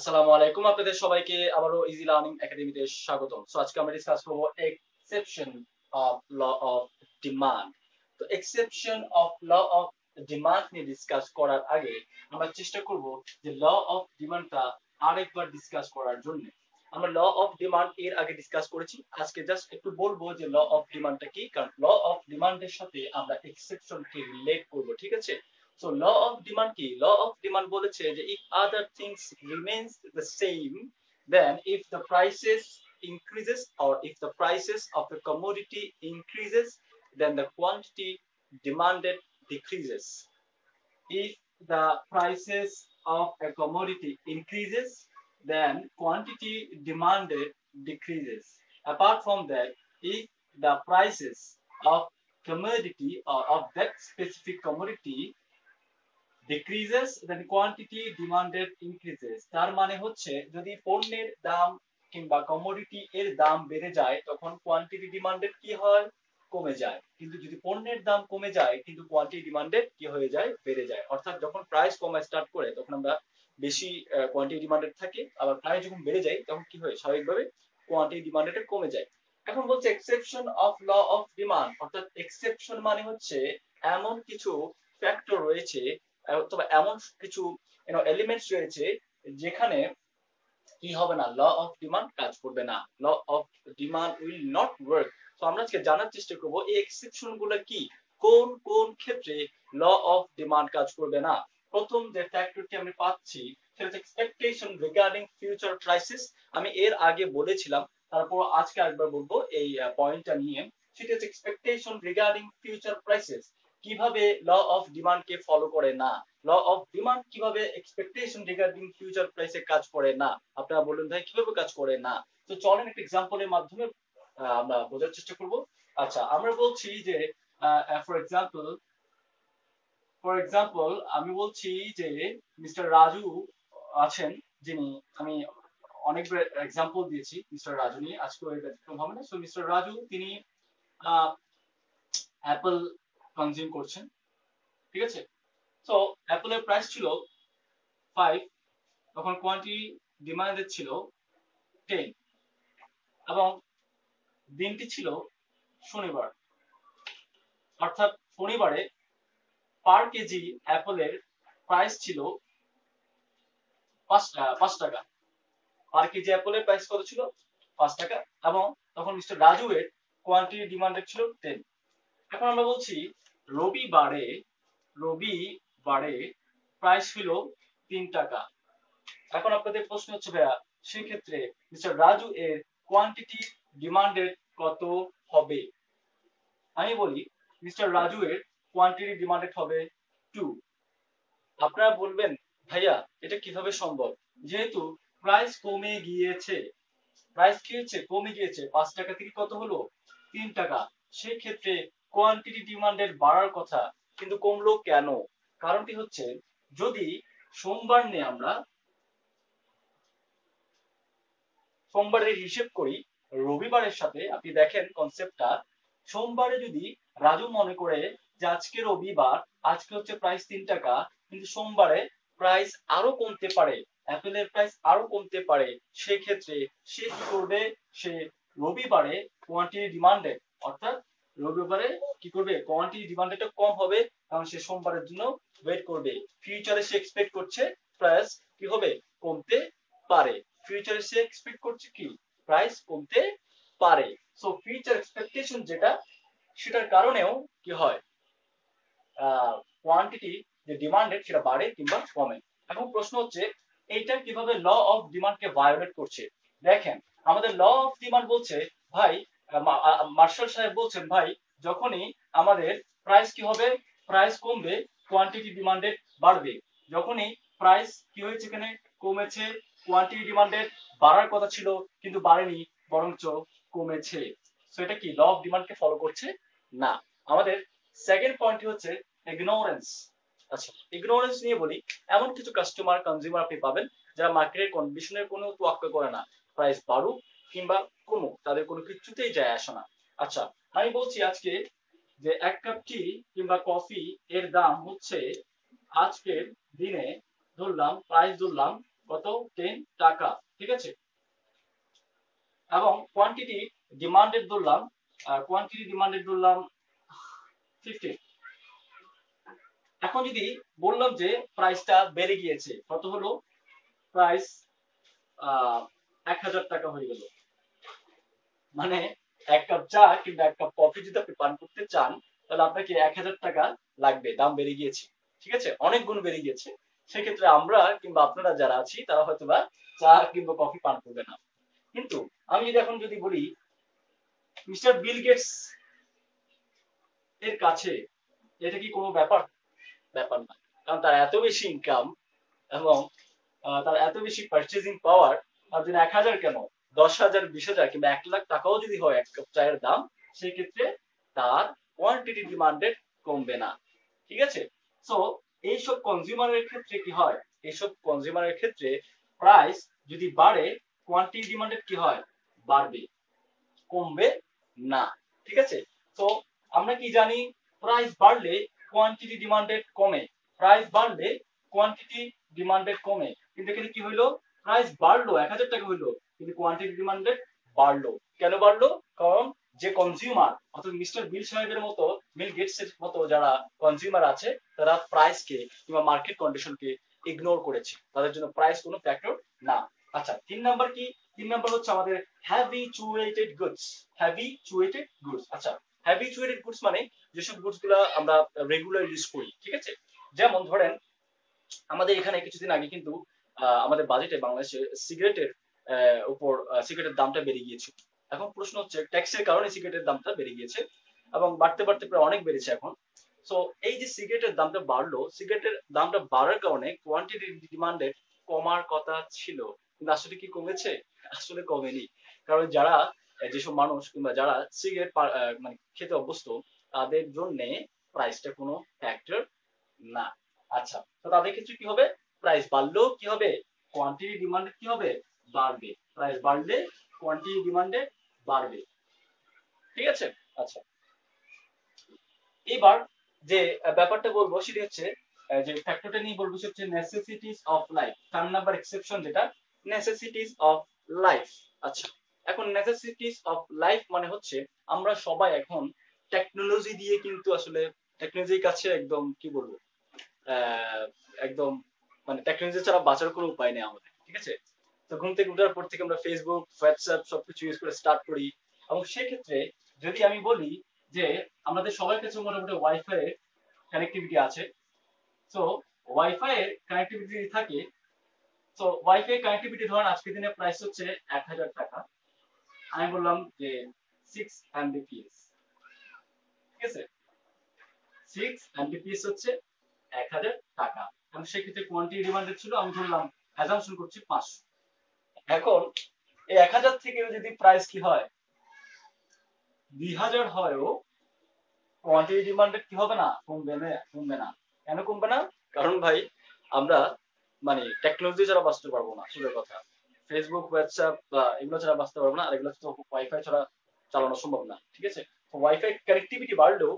আসসালামু আলাইকুম আপনাদের সবাইকে আবারও ইজি লার্নিং একাডেমিতে স্বাগতম। সো আজকে আমরা ডিসকাস করব exception of law of demand তো exception of law of demand নিয়ে ডিসকাস করার আগে আমরা চেষ্টা করব যে ল অফ ডিমান্ডটা আরেকবার ডিসকাস করার জন্য। আমরা ল অফ ডিমান্ড এর আগে ডিসকাস করেছি। আজকে জাস্ট একটু বলব যে ল অফ ডিমান্ডটা কি? কারণ ল অফ ডিমান্ডের সাথে আমরা এক্সেপশনকে রিলেট করব, ঠিক আছে? So law of demand কি law of demand বলেছে যে if other things remains the same then if the prices increases or if the prices of the commodity increases then the quantity demanded decreases if the prices of a commodity increases then quantity demanded decreases apart from that if the prices of commodity or of that specific commodity decreases then quantity demanded increases তার মানে হচ্ছে, যদি পণ্যের দাম কিংবা commodity এর দাম বেড়ে যায়, তখন কোয়ান্টিটি ডিমান্ডেড কি হয়? কমে যায়। কিন্তু যদি পণ্যের দাম কমে যায়, কিন্তু কোয়ান্টিটি ডিমান্ডেড কি হয়ে যায়? বেড়ে যায়। অর্থাৎ যখন প্রাইস কমা স্টার্ট করে, তখন আমরা বেশি কোয়ান্টিটি ডিমান্ডেড থাকে। আবার প্রাইস যখন বেড়ে যায়, তখন কি হয়? স্বাভাবিকভাবে কোয়ান্টিটি ডিমান্ডেড কমে যায়। এখন বলছে exception of law of demand অর্থাৎ এক্সেপশন মানে হচ্ছে এমন কিছু ফ্যাক্টর রয়েছে অথবা এমন কিছু এলিমেন্টস রয়েছে যেখানে কি হবে না ল অফ ডিমান্ড কাজ করবে না law of demand will not work তো আমরা আজকে জানার চেষ্টা করব এই এক্সেপশনগুলো কি? কোন কোন ক্ষেত্রে ল অফ ডিমান্ড কাজ করবে না? প্রথম যে ফ্যাক্টরটি আমি পাচ্ছি, সেটা হচ্ছে এক্সপেকটেশন রিগার্ডিং ফিউচার প্রাইসেস আমি এর আগে বলেছিলাম, তারপর আজকে একবার বলব এই পয়েন্টটা নিয়ে। সেটা হচ্ছে এক্সপেকটেশন রিগার্ডিং ফিউচার প্রাইসেস কীভাবে ল অফ ডিমান্ড কে ফলো করে না? ল অফ ডিমান্ড কীভাবে এক্সপেকটেশন রিগার্ডিং ফিউচার প্রাইসে কাজ করে না? আপনারা বলুন ভাই, কীভাবে কাজ করে না? তো চলেন একটা এক্সাম্পলের মাধ্যমে আমরা বোঝার চেষ্টা করব। আচ্ছা আমরা বলছি যে ফর এক্সাম্পল ফর এক্সাম্পল আমি বলছি যে মিস্টার রাজু আছেন, যিনি আমি অনেকবার এক্সাম্পল দিয়েছি মিস্টার রাজু নিয়ে। আজকে ব্যতিক্রম হবে না সো মিস্টার রাজু, তিনি অ্যাপল কনজিউম করছেন, ঠিক আছে? তো অ্যাপলের প্রাইস ছিল ফাইভ তখন কোয়ান্টিটি ডিমান্ডেড ছিল টেন এবং দিনটি ছিল শনিবার। অর্থাৎ শনিবারে পার কেজি অ্যাপলের প্রাইস ছিল পাঁচ টাকা। পার কেজি অ্যাপলের প্রাইস কত ছিল? পাঁচ টাকা এবং তখন মিস্টার রাজুয়ের কোয়ান্টিটি ডিমান্ডেড ছিল টেন এখন আমরা বলছি রবিবারে রবিবারে প্রাইস হলো তিন টাকা। এখন আপনাদের প্রশ্ন হচ্ছে, ভাইয়া, সেক্ষেত্রে মিস্টার রাজু এর কোয়ান্টিটি ডিমান্ডেড কত হবে? আমি বলি মিস্টার রাজু এর কোয়ান্টিটি ডিমান্ডেড হবে টু আপনারা বলবেন, ভাইয়া, এটা কীভাবে সম্ভব? যেহেতু প্রাইস কমে গিয়েছে। প্রাইস কি হচ্ছে? কমে গিয়েছে। পাঁচ টাকা থেকে কত হলো? তিন টাকা। সেক্ষেত্রে কোয়ান্টিটি ডিমান্ডের বাড়ার কথা কিন্তু কমলো কেন? কারণটি হচ্ছে, যদি সোমবার নিয়ে আমরা সোমবারের হিসেব করি, রবিবারের সাথে আপনি দেখেন কনসেপ্টটা সোমবারে যদি রাজু মনে করে যে আজকে রবিবার, আজকে হচ্ছে প্রাইস তিন টাকা, কিন্তু সোমবারে প্রাইস আরও কমতে পারে অ্যাপেলের প্রাইস আরও কমতে পারে, সেক্ষেত্রে সে কি করবে? সে রবিবারে কোয়ান্টিটি ডিমান্ডে অর্থাৎ রবিবারে কি করবে? কোয়ান্টিটি ডিমান্ডটা কম হবে, কারণ সে সোমবারের জন্য ওয়েট করবে। ফিউচারে সে এক্সপেক্ট করছে প্রাইস কি হবে? কমতে পারে। ফিউচারে সে এক্সপেক্ট করছে কি? প্রাইস কমতে পারে। সো ফিউচার এক্সপেকটেশন যেটা, সেটার কারণেও কি হয়? কোয়ান্টিটি যে ডিমান্ডেড সেটা বাড়ে কিংবা কমে। এখন প্রশ্ন হচ্ছে, এইটা কীভাবে ল অফ ডিমান্ডকে ভায়োলেট করছে? দেখেন, আমাদের ল অফ ডিমান্ড বলছে, ভাই মার্শাল সাহেব বলছেন, ভাই, যখনই আমাদের প্রাইস কি হবে? প্রাইস কমবে কোয়ান্টিটি ডিমান্ডেড বাড়বে। যখনই প্রাইস কি হয়েছে এখানে? কমেছে কোয়ান্টিটি ডিমান্ডেড বাড়ার কথা ছিল, কিন্তু বাড়েনি, বরঞ্চ কমেছে। সো এটা কি ল অফ ডিমান্ডকে ফলো করছে? না। আমাদের সেকেন্ড পয়েন্টটি হচ্ছে ইগনোরেন্স আচ্ছা ইগনোরেন্স নিয়ে বলি, এমন কিছু কাস্টমার কনজিউমার আপনি পাবেন, যারা মার্কেটের কন্ডিশনের কোনো তোয়াক্কা করে না। প্রাইস বাড়ুক কিংবা কমুক তাদের কোনো কিছুতেই যায় আসে না। আচ্ছা আমি বলছি আজকে যে এক কাপ টি কিংবা কফি এর দাম হচ্ছে আজকের দিনে ধরলাম প্রাইস ধরলাম কত? টেন টাকা, ঠিক আছে? এবং কোয়ান্টিটি ডিমান্ডেড ধরলাম কোয়ান্টিটি ডিমান্ডেড ধরলাম ফিফটিন এখন যদি বললাম যে প্রাইসটা বেড়ে গিয়েছে, কত হলো? প্রাইস এক হাজার টাকা হয়ে গেল। মানে এক কাপ চা কিংবা এক কাপ কফি যদি আপনি পান করতে চান, তাহলে আপনাকে এক হাজার টাকা লাগবে, দাম বেড়ে গিয়েছে। ঠিক আছে? অনেক গুণ বেড়ে গিয়েছে। সেক্ষেত্রে আমরা কিংবা আপনারা যারা আছি, তারা হয়তো বা চা কিংবা কফি পান করবে না। কিন্তু আমি যদি এখন যদি বলি, মিস্টার বিল গেটস এর কাছে এটা কি কোনো ব্যাপার? ব্যাপার না। কারণ তার এত বেশি ইনকাম এবং তার এত বেশি পারচেজিং পাওয়ার তার জন্য এক হাজার কেন? দশ হাজার, বিশ হাজার কিংবা এক লাখ টাকাও যদি হয় এক কাপ চায়ের দাম, সেক্ষেত্রে তার কোয়ান্টিটি ডিমান্ডেড কমবে না। ঠিক আছে? সো এইসব কনজিউমারের ক্ষেত্রে কি হয়? এইসব কনজিউমারের ক্ষেত্রে প্রাইস যদি বাড়ে কোয়ান্টিটি ডিমান্ডেড কি হয়? বাড়বে। কমবে না। ঠিক আছে? তো আমরা কি জানি? প্রাইস বাড়লে কোয়ান্টিটি ডিমান্ডেড কমে। প্রাইস বাড়লে কোয়ান্টিটি ডিমান্ডেড কমে। কিন্তু এখানে কি হইল? প্রাইস বাড়লো, এক হাজার টাকা হইল, কিন্তু কোয়ান্টিটি ডিমান্ডেড বাড়লো। কেন বাড়লো? কারণ যে কনজিউমার অর্থাৎ মিস্টার বিল সাহেবের মতো বিল গেটস এর মতো যারা কনজিউমার আছে, তারা প্রাইসকে কিংবা মার্কেট কন্ডিশনকে ইগনোর করেছে। তাদের জন্য প্রাইস কোনো ফ্যাক্টর না। আচ্ছা তিন নাম্বার কি? তিন নাম্বার হচ্ছে আমাদের হ্যাভি চুয়েটেড গুডস হ্যাভি চুয়েটেড গুডস আচ্ছা হ্যাভি চুয়েটেড গুডস মানে যেসব গুডসগুলা আমরা রেগুলার ইউজ করি, ঠিক আছে? যেমন ধরেন, আমাদের এখানে কিছুদিন আগে কিন্তু আমাদের বাজেটে বাংলাদেশে সিগারেটের উপর সিগারেটের দামটা বেড়ে গিয়েছিল এখন প্রশ্ন হচ্ছে ট্যাক্সের কারণে সিগারেটের দামটা বেড়ে গিয়েছে এবং বাড়তে বাড়তে প্রায় অনেক বেড়েছে এখন। সো এই যে সিগারেটের দামটা বাড়লো সিগারেটের দামটা বাড়ার কারণে কোয়ান্টিটি ডিমান্ডেড কমার কথা ছিল, কিন্তু আসলে কি কমেছে? আসলে কমেনি। কারণ যারা যেসব মানুষ কিংবা যারা সিগারেট মানে খেতে অভ্যস্ত, তাদের জন্য প্রাইসটা কোনো ফ্যাক্টর না। আচ্ছা তো তাদের ক্ষেত্রে কি হবে? প্রাইস বাড়লেও কি হবে? কোয়ান্টিটি ডিমান্ডেড কি হবে? বাড়বে। প্রাইস বাড়লে কোয়ান্টিটি ডিমান্ডেড বাড়বে। ঠিক আছে? আচ্ছা। এবার যে ব্যাপারটা বলব সেটা হচ্ছে যে ফ্যাক্টরটা নিয়ে বলব হচ্ছে নেসেসিটিস অফ লাইফ চার নাম্বার এক্সেপশন যেটা নেসেসিটিস অফ লাইফ আচ্ছা এখন নেসেসিটিস অফ লাইফ মানে হচ্ছে, আমরা সবাই এখন টেকনোলজি দিয়ে কিন্তু আসলে টেকনোলজির কাছে একদম, কি বলব একদম মানে টেকনোলজি ছাড়া বাঁচার কোনো উপায় নেই আমাদের, ঠিক আছে? তো ঘুম থেকে উঠার পর থেকে আমরা ফেসবুক হোয়াটসঅ্যাপ সবকিছু ইউজ করে স্টার্ট করি। এবং সেক্ষেত্রে যদি আমি বলি যে আমাদের সবার কাছে মোটামুটি ওয়াইফাই এর কানেক্টিভিটি আছে, তো ওয়াইফাই এর কানেক্টিভিটি থাকে, তো ওয়াইফাই কানেক্টিভিটি ধরেন আজকের দিনে প্রাইস হচ্ছে এক হাজার টাকা। আমি বললাম যে সিক্স এমবিপিএস ঠিক আছে? সিক্স এমবিপিএস হচ্ছে এক হাজার টাকা। এবং সেক্ষেত্রে কোয়ান্টিটি ডিমান্ডেড ছিল, আমি ধরলাম অ্যাজামশন করছি পাঁচশো। এখন এই এক হাজার থেকে যদি প্রাইস কি হয়, দুই হাজার হয়ও কোয়ান্টিটি ডিমান্ডেড কি হবে না, কমবে না কমবে না। কেন কমবে না? কারণ ভাই, আমরা মানে টেকনোলজি ছাড়া বাঁচতে পারব না আসলে কথা। ফেসবুক হোয়াটসঅ্যাপ এগুলো ছাড়া বাঁচতে পারব না, আর এগুলো তো ওয়াইফাই ছাড়া চালানো সম্ভব না, ঠিক আছে? ওয়াইফাই কানেক্টিভিটি বাড়লেও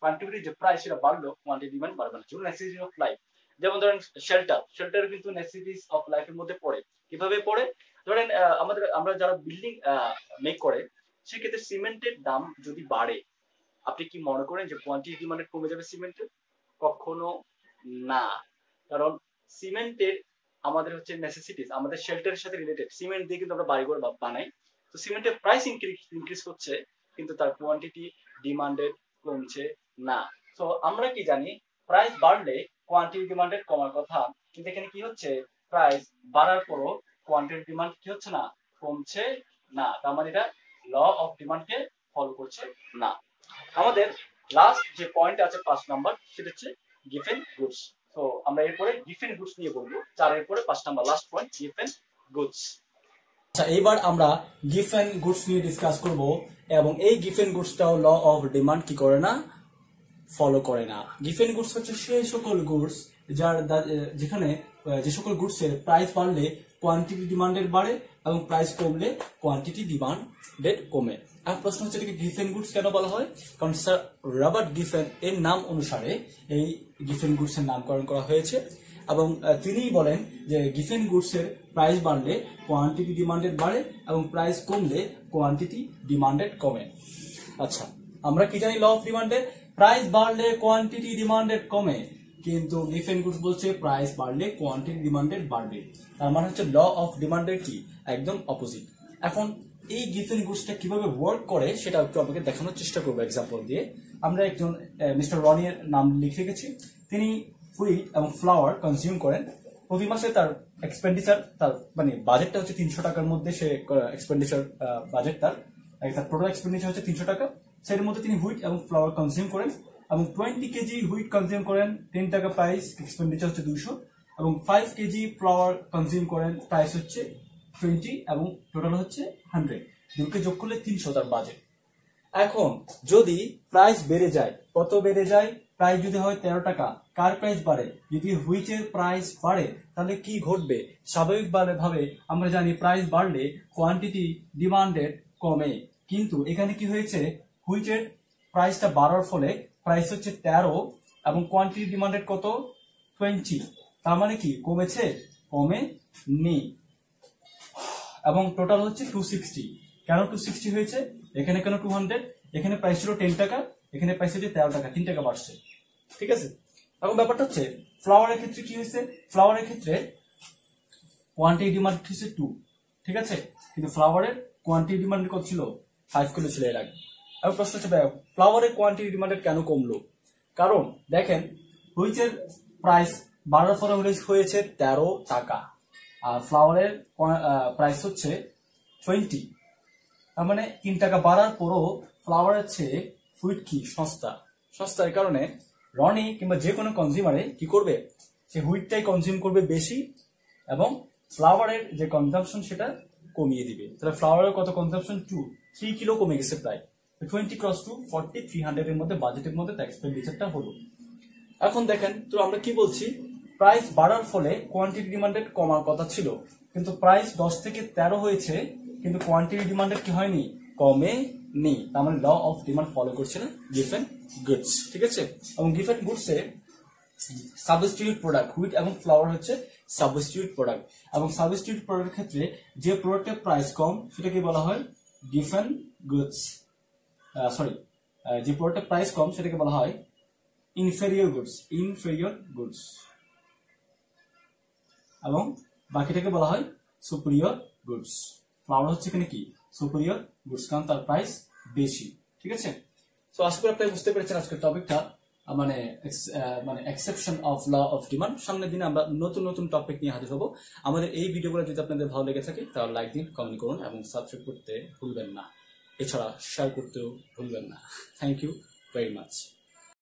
কোয়ান্টিটি যে প্রাইস সেটা বাড়লেও কোয়ান্টিটি ডিমান্ড বাড়বে না। যেমন নেসেসিটি অফ লাইফ যেমন ধরেন শেল্টার শেল্টার কিন্তু নেসেসিটিস অফ লাইফের মধ্যে পড়ে। কীভাবে পড়ে? ধরেন আমাদের, আমরা যারা বিল্ডিং মেক করে, সেক্ষেত্রে সিমেন্টের দাম যদি বাড়ে, আপনি কি মনে করেন যে কোয়ান্টিটি ডিমান্ড কমে যাবে সিমেন্টের? কখনো না। কারণ সিমেন্টের আমাদের হচ্ছে নেসেসিটিস আমাদের শেল্টারের সাথে রিলেটেড সিমেন্ট দিয়ে কিন্তু আমরা বাড়িঘর বানাই। তো সিমেন্টের প্রাইস ইনক্রিজ করছে কিন্তু তার কোয়ান্টিটি ডিমান্ডেড কমছে না। তো আমরা কি জানি প্রাইস বাড়লে কোয়ান্টিটি ডিমান্ডেড কমার কথা। কিন্তু এখানে কি হচ্ছে? প্রাইস বাড়ার পরও কোয়ান্টিটি ডিমান্ড কি হচ্ছে না? কমছে না। তার মানে এটা ল অফ ডিমান্ডকে ফলো করছে না। আমাদের লাস্ট যে পয়েন্ট আছে পাঁচ নাম্বার সেটা হচ্ছে গিফেন গুডস তো আমরা এরপরে গিফেন গুডস নিয়ে বলব। চারের এরপরে পাঁচ number last point Giffen goods আচ্ছা এবার আমরা গিফেন গুডস নিয়ে ডিসকাস করব এবং এই গিফেন গুডসটাও ল অফ ডিমান্ড কি করে না? ফলো করে না। গিফেন গুডস হচ্ছে সেই সকল গুডস যার যেখানে যে সকল গুডসের প্রাইস বাড়লে কোয়ান্টিটি ডিমান্ডেড বাড়ে এবং প্রাইস কমলে কোয়ান্টিটি ডিমান্ডেড কমে। আর প্রশ্ন হচ্ছে এটাকে গিফেন গুডস কেন বলা হয়? কারণ স্যার রবার্ট গিফেন এর নাম অনুসারে এই গিফেন গুডস এর নামকরণ করা হয়েছে এবং তিনিই বলেন যে গিফেন গুডস এর প্রাইস বাড়লে কোয়ান্টিটি ডিমান্ডেড বাড়ে এবং প্রাইস কমলে কোয়ান্টিটি ডিমান্ডেড কমে। আচ্ছা আমরা কি জানি ল অফ ডিমান্ডের প্রাইস বাড়লে কোয়ান্টিটি ডিমান্ডেড কমে, কিন্তু গিফেন গুডস বলছে প্রাইস বাড়লে কোয়ান্টিটি ডিমান্ডেড বাড়বে তার মানে হচ্ছে ল অফ ডিমান্ডের কি? একদম অপোজিট এখন এই গিফেন গুডসটা কীভাবে ওয়ার্ক করে, সেটা একটু আমাকে দেখানোর চেষ্টা করব এক্সাম্পল দিয়ে। আমরা একজন মিস্টার রনির নাম লিখে রেখেছি। তিনি হুইট এবং ফ্লাওয়ার কনজিউম করেন। প্রতি মাসে তার এক্সপেন্ডিচার তার মানে বাজেটটা হচ্ছে তিনশো টাকার মধ্যে সে এক্সপেন্ডিচার বাজেট তার তার টোটাল এক্সপেন্ডিচার হচ্ছে তিনশো টাকা। সেটার মধ্যে তিনি হুইট এবং ফ্লাওয়ার কনজিউম করেন এবং টোয়েন্টি কেজি হুইট কনজিউম করেন, টেন টাকা প্রাইস, এক্সপেন্ডিচার হচ্ছে দুইশো, এবং ফাইভ কেজি ফ্লাওয়ার কনজিউম করেন, প্রাইস হচ্ছে টোয়েন্টি এবং টোটাল হচ্ছে হান্ড্রেড। দুটোকে যোগ করলে তিনশো তার বাজেট এখন, যদি প্রাইস বেড়ে যায়, কত বেড়ে যায়? প্রাইস যদি হয় তেরো টাকা, কার প্রাইস বাড়ে? যদি হুইচের প্রাইস বাড়ে, তাহলে কি ঘটবে? স্বাভাবিকভাবে ভাবে আমরা জানি প্রাইস বাড়লে কোয়ান্টিটি ডিমান্ডের কমে। কিন্তু এখানে কি হয়েছে? হুইচের প্রাইসটা বাড়ার ফলে প্রাইস হচ্ছে তেরো এবং কোয়ান্টিটি ডিমান্ডেড কত? টোয়েন্টি তার মানে কি? কমেছে? কমে নেই। এবং টোটাল হচ্ছে টু সিক্সটি কেন টু সিক্সটি হয়েছে? এখানে কেন টু হান্ড্রেড এখানে প্রাইস ছিল টেন টাকা, এখানে প্রাইস হচ্ছে তেরো টাকা, তিন টাকা বাড়ছে। ঠিক আছে? এখন ব্যাপারটা হচ্ছে ফ্লাওয়ারের ক্ষেত্রে কি হয়েছে? ফ্লাওয়ারের ক্ষেত্রে কোয়ান্টিটি ডিমান্ড হচ্ছে টু ঠিক আছে? কিন্তু ফ্লাওয়ারের কোয়ান্টিটি ডিমান্ড কত ছিল? ফাইভ কিলো ছিল এর আগে। এখন প্রশ্ন হচ্ছে ফ্লাওয়ারের কোয়ান্টিটি ডিমান্ডেড কেন কমলো? কারণ, দেখেন হুইচের প্রাইস বাড়ার ফলে হয়েছে তেরো টাকা, আর ফ্লাওয়ারের প্রাইস হচ্ছে টোয়েন্টি তার মানে তিন টাকা বাড়ার পরও ফ্লাওয়ারের চেয়ে হুইট কি? সস্তা। সস্তার কারণে রনি কিংবা যে কোনো কনজিউমারে কি করবে? সে হুইটটাই কনজিউম করবে বেশি এবং ফ্লাওয়ারের যে কনজাম্পশন সেটা কমিয়ে দিবে। তাহলে ফ্লাওয়ারের কত কনজাম্পশন টু থ্রি কিলো কমে গেছে প্রায়। Twenty cross two forty three hundred এর মধ্যে বাজেটের মধ্যে তার এক্সপেন্ডিচারটা হলো। এখন দেখেন, তো আমরা কি বলছি? প্রাইস বাড়ার ফলে কোয়ান্টিটি ডিমান্ডেড কমার কথা ছিল। কিন্তু প্রাইস দশ থেকে তেরো হয়েছে, কিন্তু কোয়ান্টিটি ডিমান্ডেড কি হয়নি? কমে নেই। তার মানে ল অফ ডিমান্ড ফলো করছে না গিফেন গুডস ঠিক আছে? এবং গিফেন গুডসে সাবস্টিটিউট প্রোডাক্ট হুইট এবং ফ্লাওয়ার হচ্ছে সাবস্টিটিউট প্রোডাক্ট এবং সাবস্টিটিউট প্রোডাক্টের ক্ষেত্রে যে প্রোডাক্টের প্রাইস কম, সেটাকে বলা হয় গিফেন গুডস সরি যে প্রোডাক্টের প্রাইস কম সেটাকে বলা হয় ইনফেরিয়র গুডস ইনফেরিয়র গুডস এবং বাকিটাকে বলা হয় সুপিরিয়র গুডস ফ্লাওয়ার হচ্ছে এখানে কি? সুপিরিয়র গুডস কারণ তার প্রাইস বেশি, ঠিক আছে? তো আশা করি আপনি বুঝতে পেরেছেন আজকের টপিকটা মানে মানে exception of law of demand সামনের দিনে আমরা নতুন নতুন টপিক নিয়ে হাজির হব। আমাদের এই ভিডিওগুলো যদি আপনাদের ভালো লেগে থাকে, তাহলে লাইক দিন কমেন্ট করুন, এবং সাবস্ক্রাইব করতে ভুলবেন না। এছাড়া শেয়ার করতেও ভুলবেন না। Thank you very much